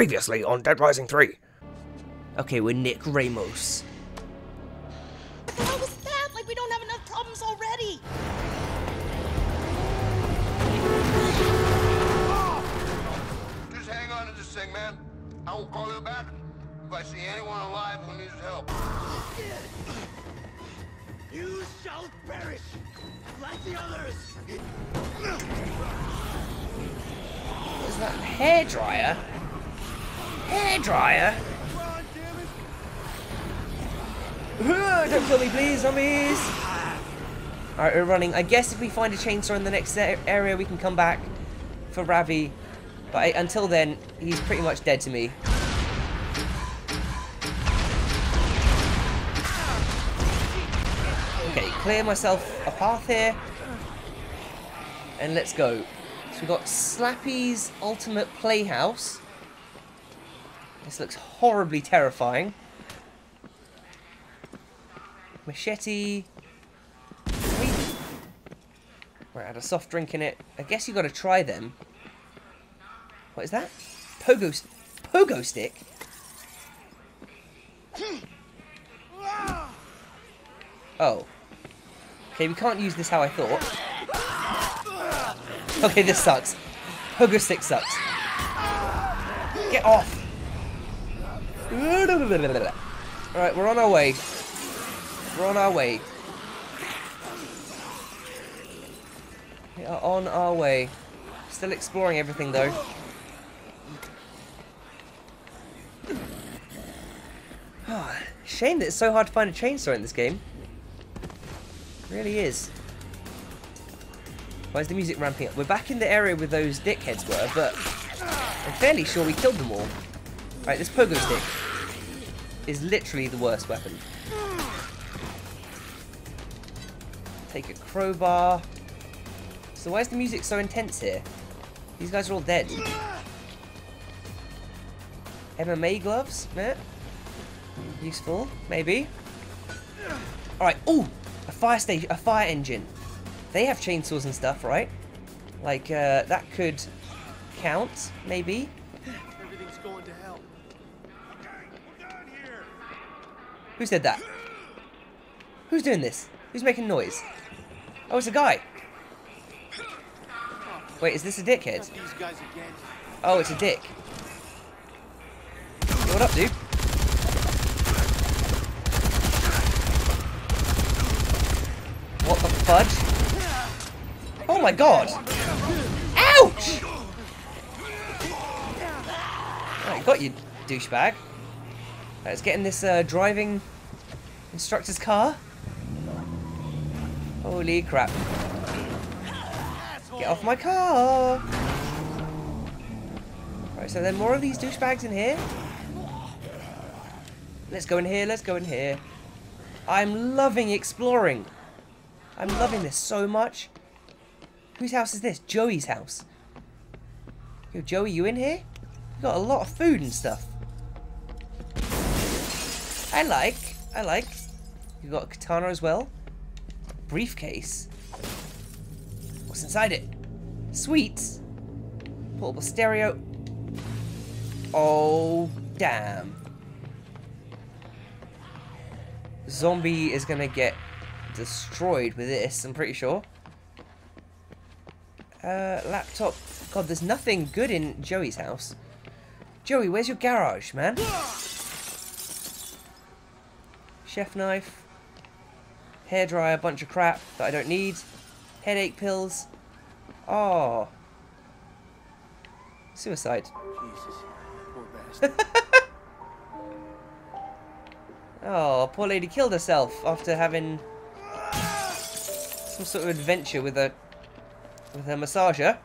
Previously on Dead Rising 3. Okay, we're Nick Ramos. What was that? Like we don't have enough problems already. Just hang on to this thing, man. I will call you back if I see anyone alive who needs help. You shall perish like the others. Is that hair dryer? Hair dryer? Don't kill me, please, zombies! Alright, we're running. I guess if we find a chainsaw in the next area, we can come back for Ravi. But I, until then, he's pretty much dead to me. Okay, clear myself a path here. And let's go. So we've got Slappy's Ultimate Playhouse. This looks horribly terrifying. Machete. Sweet. Right, had a soft drink in it. I guess you got to try them. What is that? Pogo, pogo stick. Oh. Okay, we can't use this how I thought. Okay, this sucks. Pogo stick sucks. Get off. Alright, we're on our way. We're on our way. We are on our way. Still exploring everything though. Oh, Shame that it's so hard to find a chainsaw in this game. really is. Why is the music ramping up? We're back in the area where those dickheads were, but I'm fairly sure we killed them all. Right, this pogo stick is literally the worst weapon. Take a crowbar. So why is the music so intense here? These guys are all dead. MMA gloves? Eh? Useful, maybe. Alright, ooh! A fire station, a fire engine. They have chainsaws and stuff, right? Like, uh, that could count, maybe? Who said that? Who's doing this? Who's making noise? Oh, it's a guy. Wait, is this a dickhead? Oh, it's a dick. What up, dude? What the fudge? Oh my god! Ouch! Right, got you, douchebag. Let's get in this uh, driving instructor's car. Holy crap. Get off my car! Right, so there are more of these douchebags in here. Let's go in here, let's go in here. I'm loving exploring. I'm loving this so much. Whose house is this? Joey's house. Yo, Joey, you in here? You got a lot of food and stuff. I like, I like. You got a katana as well. Briefcase. What's inside it? Sweets. Portable stereo. Oh, damn. Zombie is gonna get destroyed with this, I'm pretty sure. Uh, laptop. God, there's nothing good in Joey's house. Joey, where's your garage, man? Chef knife. Hairdryer, bunch of crap that I don't need. Headache pills. Oh. Suicide. Jesus, poor bastard. Oh, poor lady killed herself after having some sort of adventure with a with a massager.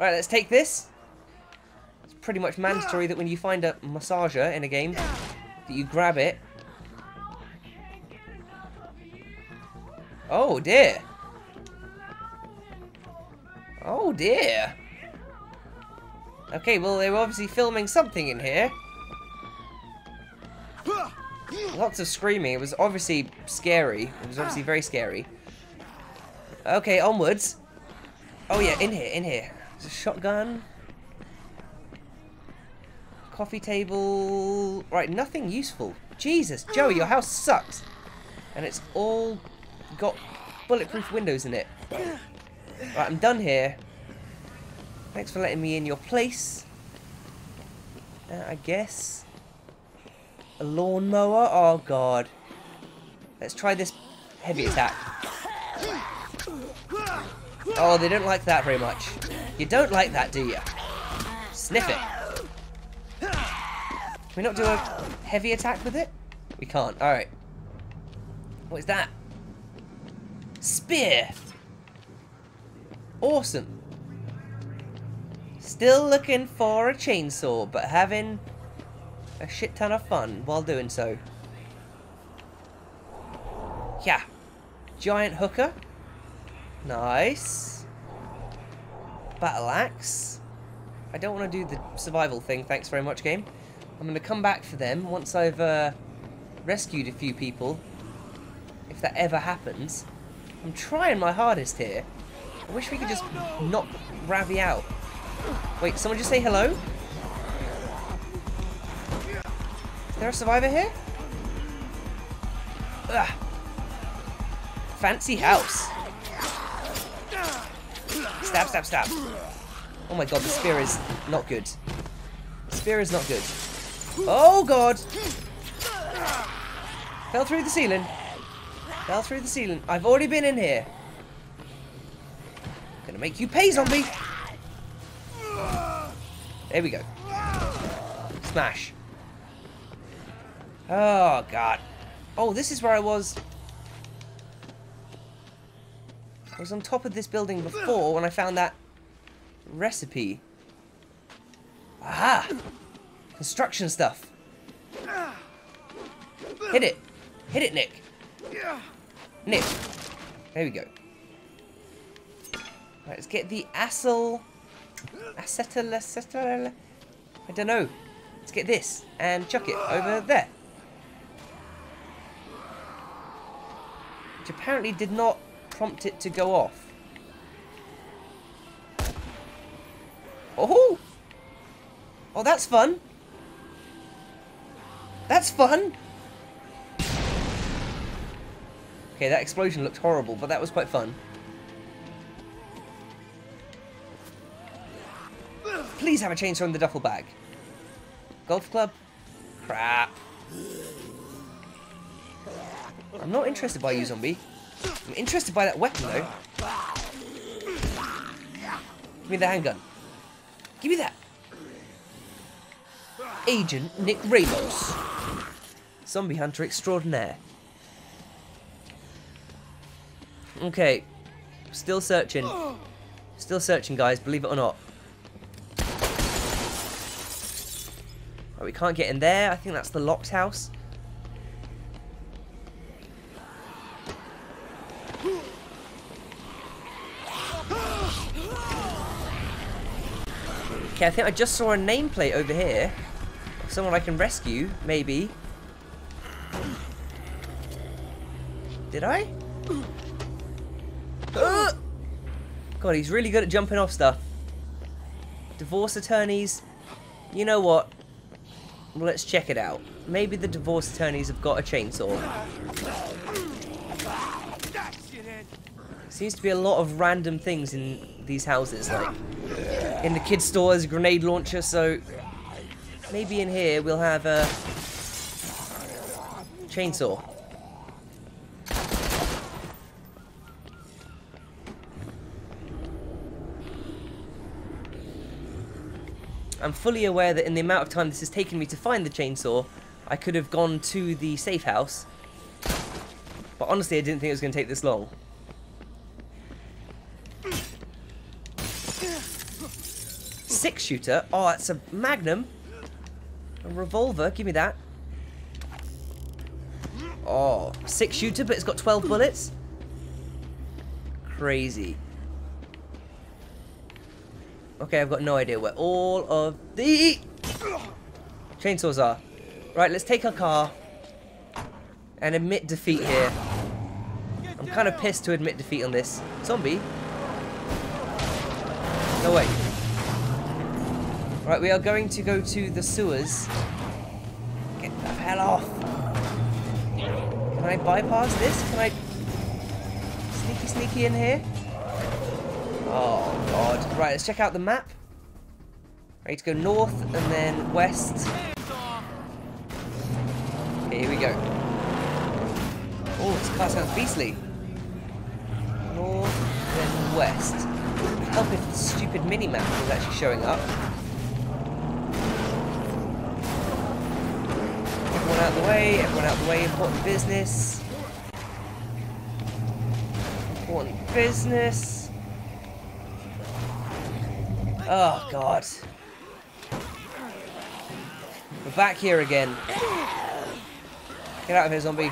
Right, let's take this. It's pretty much mandatory that when you find a massager in a game, that you grab it. Oh dear. Oh dear. Okay, well they were obviously filming something in here. Lots of screaming. It was obviously scary. It was obviously very scary. Okay, onwards. Oh yeah, in here, in here. There's a shotgun. Coffee table. Right, nothing useful. Jesus, Joey, your house sucks. And it's all got bulletproof windows in it. Right, I'm done here. Thanks for letting me in your place. Uh, I guess. A lawnmower? Oh, God. Let's try this heavy attack. Oh, they don't like that very much. You don't like that, do you? Sniff it. Can we not do a heavy attack with it? We can't. Alright. What is that? Spear. Awesome. Still looking for a chainsaw, but having a shit ton of fun while doing so. Yeah. Giant hooker. Nice. Battle axe. I don't want to do the survival thing, thanks very much, game. I'm going to come back for them once I've uh, rescued a few people. If that ever happens. I'm trying my hardest here. I wish we could just knock Ravi out. Wait, someone just say hello? Is there a survivor here? Ugh. Fancy house. Stab, stab, stab. Oh my god, the spear is not good. The spear is not good. Oh god! Fell through the ceiling. Fell through the ceiling. I've already been in here. Gonna make you pay, zombie! There we go. Smash. Oh, God. Oh, this is where I was. I was on top of this building before when I found that recipe. Aha! Construction stuff. Hit it. Hit it, Nick. Nick. There we go. Right, let's get the acetol... Acetyl... Acetyl... I don't know. Let's get this and chuck it over there. Which apparently did not prompt it to go off. Oh! Oh, that's fun. That's fun. Okay, that explosion looked horrible, but that was quite fun. Please have a chainsaw in the duffel bag. Golf club? Crap. I'm not interested by you, zombie. I'm interested by that weapon, though. Give me the handgun. Give me that. Agent Nick Ramos. Zombie hunter extraordinaire. Okay. Still searching. Still searching, guys, believe it or not. Right, we can't get in there. I think that's the locked house. Okay, I think I just saw a nameplate over here. Someone I can rescue, maybe. Did I? God, he's really good at jumping off stuff. Divorce attorneys. You know what? Let's check it out. Maybe the divorce attorneys have got a chainsaw. Seems to be a lot of random things in these houses, like in the kids' store there's a grenade launcher, so maybe in here we'll have a chainsaw. I'm fully aware that in the amount of time this has taken me to find the chainsaw, I could have gone to the safe house. But honestly, I didn't think it was going to take this long. Six shooter? Oh, that's a magnum. A revolver, give me that. Oh, six shooter, but it's got 12 bullets? Crazy. Okay, I've got no idea where all of the chainsaws are. Right, let's take our car and admit defeat here. I'm kind of pissed to admit defeat on this. Zombie? No way. Right, we are going to go to the sewers. Get the hell off. Can I bypass this? Can I sneaky sneaky in here? Oh god. Right, let's check out the map. Ready to go north and then west. Okay, here we go. Oh, this car sounds beastly. North, then west. Help if the stupid mini-map was actually showing up. Everyone out the way, everyone out the way, important business. Important business. Oh, God. We're back here again. Get out of here, zombie.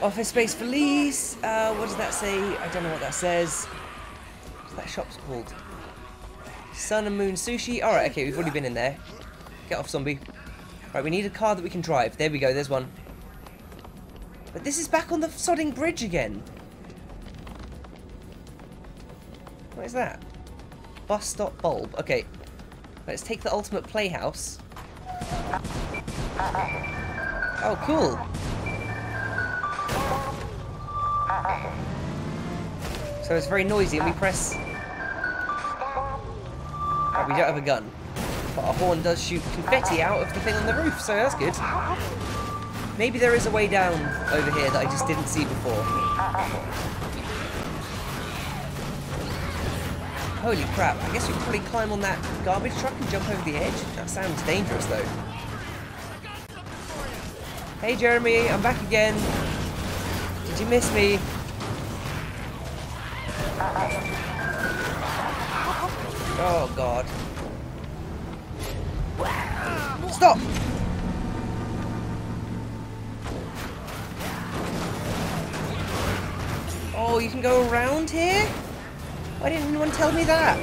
Office space for lease. Uh, what does that say? I don't know what that says. What's that shop's called? Sun and Moon Sushi. Alright, okay, we've already been in there. Get off, zombie. Right, we need a car that we can drive. There we go, there's one. But this is back on the sodding bridge again. What is that? Bus stop bulb. Okay. Let's take the ultimate playhouse. Oh, cool. So it's very noisy and we press... Right, we don't have a gun. But our horn does shoot confetti out of the thing on the roof, so that's good. Maybe there is a way down over here that I just didn't see before. Holy crap, I guess we can probably climb on that garbage truck and jump over the edge. That sounds dangerous though. Hey Jeremy, I'm back again. Did you miss me? Oh god. Stop! Oh, you can go around here? Why didn't anyone tell me that?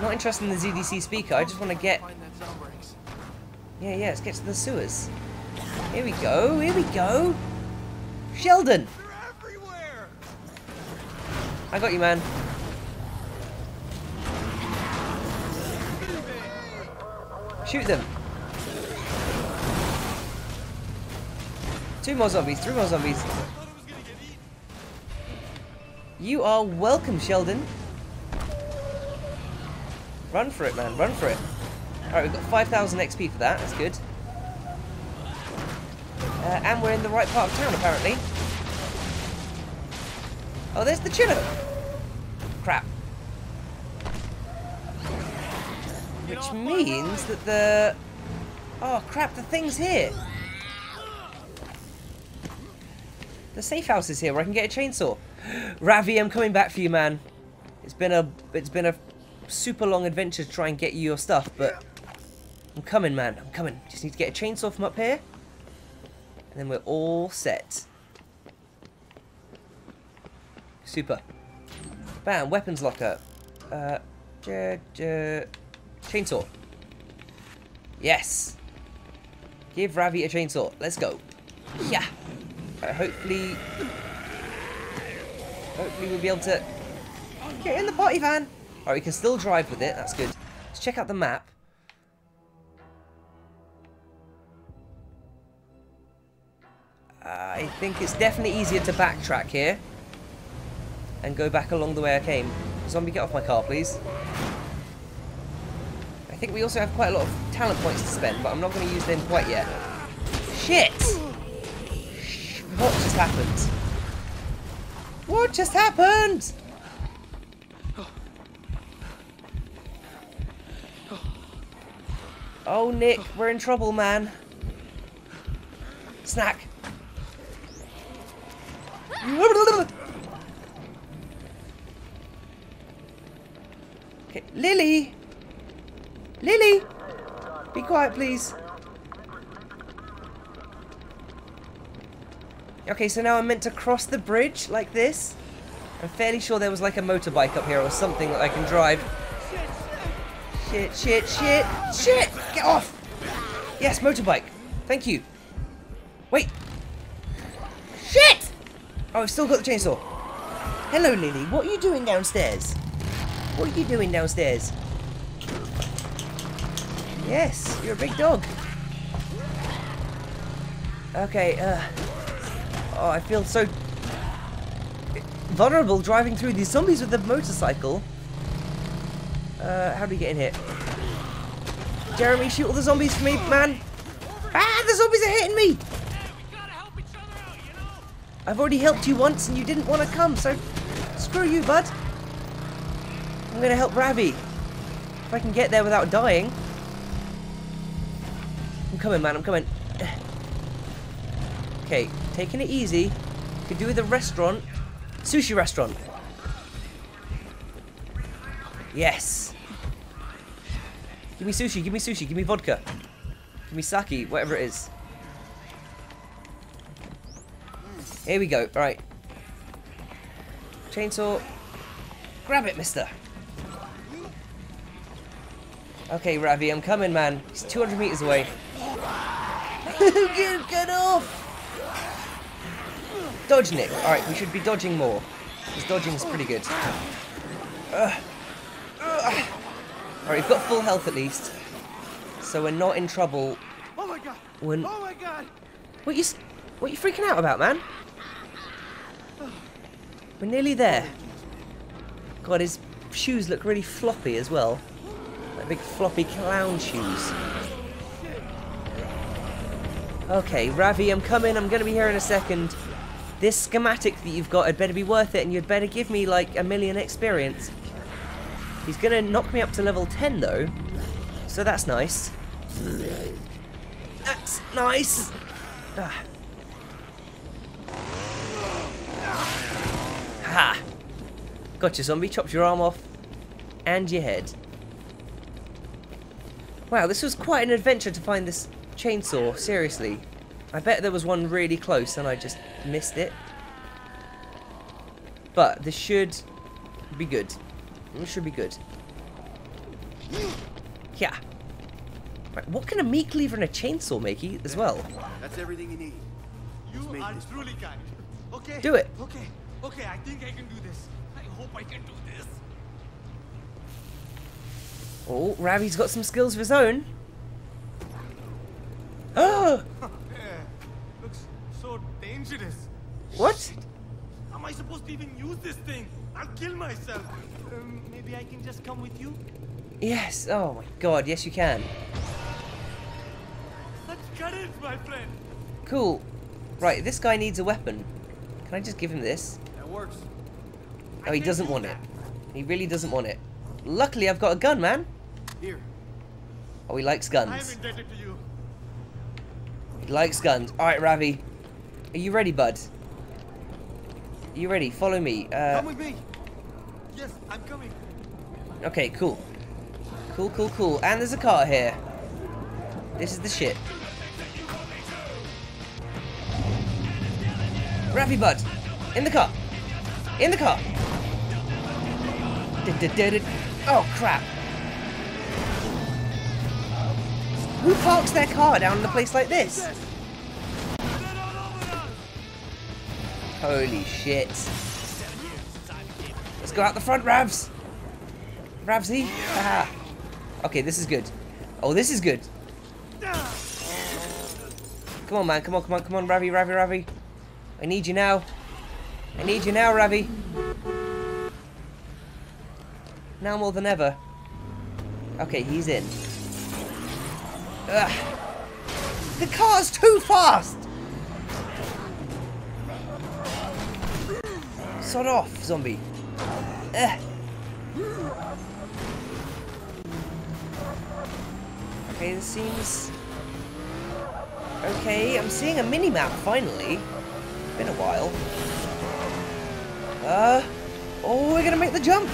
Not interested in the ZDC speaker, I just want to get... Yeah, yeah, let's get to the sewers. Here we go, here we go! Sheldon! I got you, man. Shoot them. Two more zombies, three more zombies. You are welcome, Sheldon. Run for it, man. Run for it. Alright, we've got 5,000 XP for that. That's good. Uh, and we're in the right part of town, apparently. Oh, there's the chiller. Crap. Which means that the... Oh, crap, the thing's here. The safe house is here where I can get a chainsaw. Ravi, I'm coming back for you, man. It's been a it's been a super long adventure to try and get you your stuff, but I'm coming, man. I'm coming. Just need to get a chainsaw from up here, and then we're all set. Super. Bam. Weapons locker. Uh, chainsaw. Yes. Give Ravi a chainsaw. Let's go. Yeah. Uh, hopefully, hopefully we'll be able to get in the potty van. Alright, we can still drive with it. That's good. Let's check out the map. I think it's definitely easier to backtrack here. And go back along the way I came. Zombie, get off my car, please. I think we also have quite a lot of talent points to spend, but I'm not going to use them quite yet. Shit! What just happened? What just happened? Oh, Nick, we're in trouble, man. Snack. Okay, Lily. Lily. Be quiet, please. Okay, so now I'm meant to cross the bridge like this. I'm fairly sure there was like a motorbike up here or something that I can drive. Shit, shit, shit, shit! Get off! Yes, motorbike. Thank you. Wait. Shit! Oh, I've still got the chainsaw. Hello, Lily. What are you doing downstairs? What are you doing downstairs? Yes, you're a big dog. Okay, uh... Oh, I feel so... vulnerable driving through these zombies with the motorcycle. Uh, how do we get in here? Jeremy, shoot all the zombies for me, man! Ah, the zombies are hitting me! I've already helped you once and you didn't want to come, so screw you, bud. I'm going to help Ravi. If I can get there without dying. I'm coming, man, I'm coming. Okay, taking it easy. Could do with a restaurant. Sushi restaurant. Yes. Give me sushi, give me sushi, give me vodka. Give me sake, whatever it is. Here we go. Right. Chainsaw. Grab it, mister. Okay, Ravi, I'm coming, man. He's 200 meters away. get, get off! Dodge, Nick. Alright, we should be dodging more. Because dodging's pretty good. Uh, uh, uh. Alright, we've got full health at least. So we're not in trouble. Oh my god! When... Oh my god! What you... What you freaking out about, man? We're nearly there. God, his shoes look really floppy as well. Like big floppy clown shoes. Okay, Ravi, I'm coming. I'm going to be here in a second. This schematic that you've got had better be worth it, and you'd better give me, like, a million experience. He's going to knock me up to level 10, though. So that's nice. That's nice. Ah. Ha! Gotcha, zombie. Chopped your arm off. And your head. Wow, this was quite an adventure to find this chainsaw. Seriously. I bet there was one really close and I just missed it. But this should be good. This should be good. Yeah. Right, what can a meat cleaver and a chainsaw make as well? That's everything you need. You make are this truly kind. Okay. Do it. Okay. Okay, I think I can do this. I hope I can do this. Oh, Ravi's got some skills of his own. Oh! Yeah. Looks so. What? How am I supposed to even use this thing? I'll kill myself. Um, maybe I can just come with you? Yes. Oh my god, yes you can. Such courage, my friend. Cool. Right, this guy needs a weapon. Can I just give him this? That works. Oh, he doesn't want it. He really doesn't want it. Luckily, I've got a gun, man. Here. Oh, he likes guns. I am guns. indebted to you. He likes guns. Alright, Ravi. Are you ready, bud? Are you ready? Follow me. Uh, Come with me. Yes, I'm coming. okay, cool. Cool, cool, cool. And there's a car here. This is the shit. Ravi, bud. In the car. In the car. Du-du-du-du. Oh, crap. Who parks their car down in a place like this? Holy shit. Let's go out the front, Ravs. Ravsy. Haha. Okay, this is good. Oh, this is good. Come on, man. Come on, come on, come on, Ravi, Ravi, Ravi. I need you now. I need you now, Ravi. Now more than ever. Okay, he's in. Ugh. The car's too fast! Sod off, zombie. Ugh. Okay, this seems... Okay, I'm seeing a mini-map, finally. Been a while. Uh... Oh, we're gonna make the jump!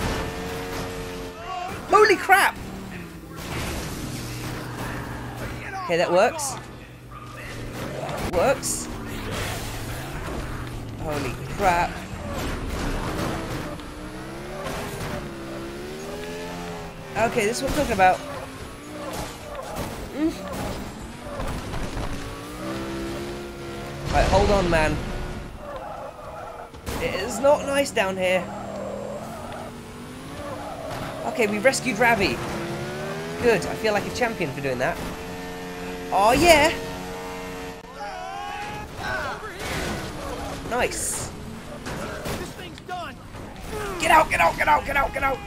Holy crap! Okay, that works. Works. Holy crap. Okay, this is what I'm talking about. Mm. Right, hold on, man. It is not nice down here. Okay, we rescued Ravi. Good, I feel like a champion for doing that. Oh yeah! Nice. This thing's done. Get out, get out, get out, get out, get out!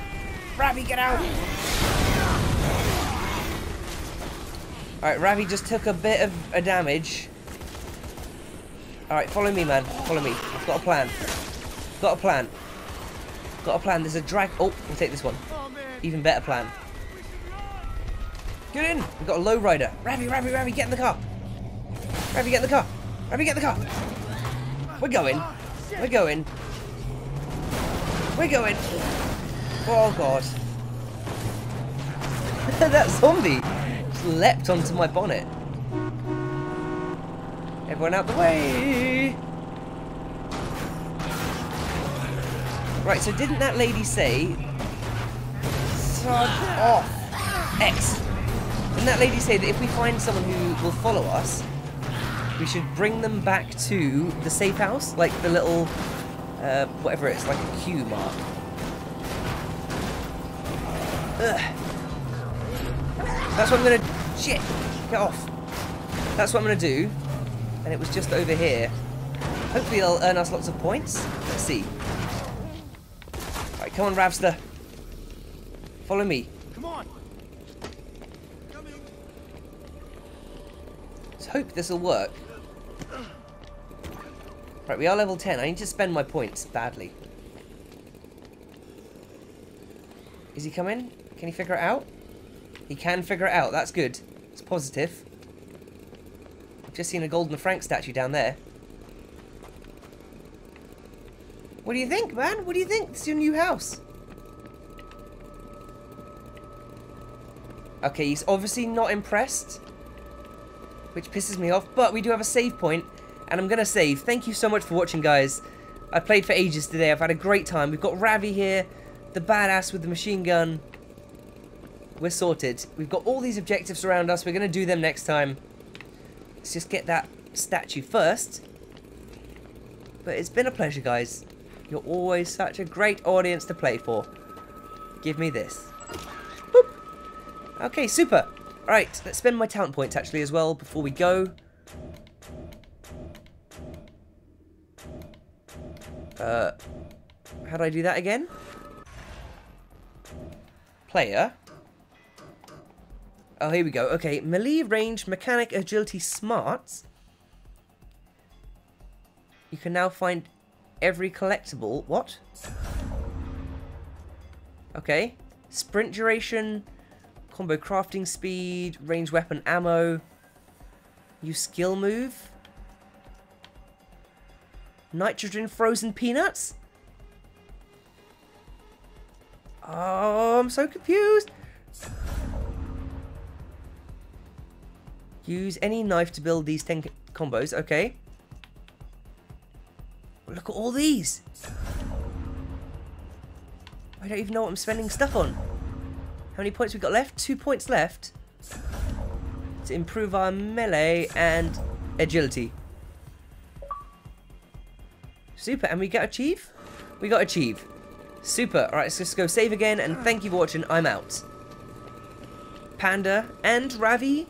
Ravi, get out! Alright, Ravi just took a bit of a damage. Alright, follow me, man. Follow me. I've got a plan. Got a plan. Got a plan. There's a drag. Oh, we'll take this one. Even better plan. Get in! We've got a low rider. Ravi, Ravi, Ravi, get in the car. Ravi, get in the car. Ravi, get in the car. We're going. We're going. We're going. Oh, God. that zombie just leapt onto my bonnet. Everyone out the way. Right, so didn't that lady say... Sod off. X. Didn't that lady say that if we find someone who will follow us, we should bring them back to the safe house? Like the little... Uh, whatever it is, like a Q mark. Ugh. That's what I'm gonna... Shit! Get off. That's what I'm gonna do. And it was just over here. Hopefully they'll earn us lots of points. Let's see. Right, come on, Ravster. Follow me. Come on. Let's hope this will work. Right, we are level 10. I need to spend my points badly. Is he coming? Can he figure it out? He can figure it out. That's good. It's positive. I've just seen a Golden Frank statue down there. What do you think, man? What do you think? It's your new house. Okay, he's obviously not impressed. Which pisses me off, but we do have a save point, and I'm going to save. Thank you so much for watching, guys. I played for ages today. I've had a great time. We've got Ravi here, the badass with the machine gun. We're sorted. We've got all these objectives around us. We're going to do them next time. Let's just get that statue first. But it's been a pleasure, guys. You're always such a great audience to play for. Give me this. Boop. Okay, super. Alright, let's spend my talent points actually as well before we go. Uh, how do I do that again? Player. Oh, here we go. Okay, melee, range, mechanic, agility, smarts. You can now find every collectible. What? Okay. Sprint duration, combo crafting speed, range weapon ammo. new skill move. Nitrogen frozen peanuts? Oh, I'm so confused. Use any knife to build these 10 combos. Okay. Look at all these. I don't even know what I'm spending stuff on. How many points we got left? Two points left. To improve our melee and agility. Super, and we got achieve? We got achieve. Super. Alright, let's just go save again, and thank you for watching. I'm out. Panda and Ravi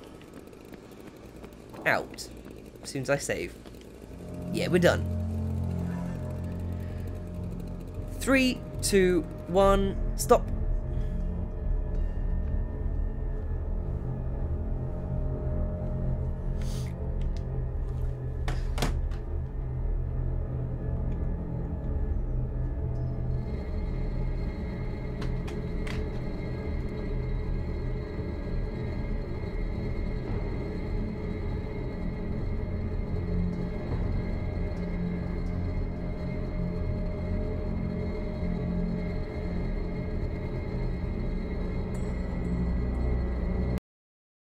out. As soon as I save. Yeah, we're done. Three, two, one, stop.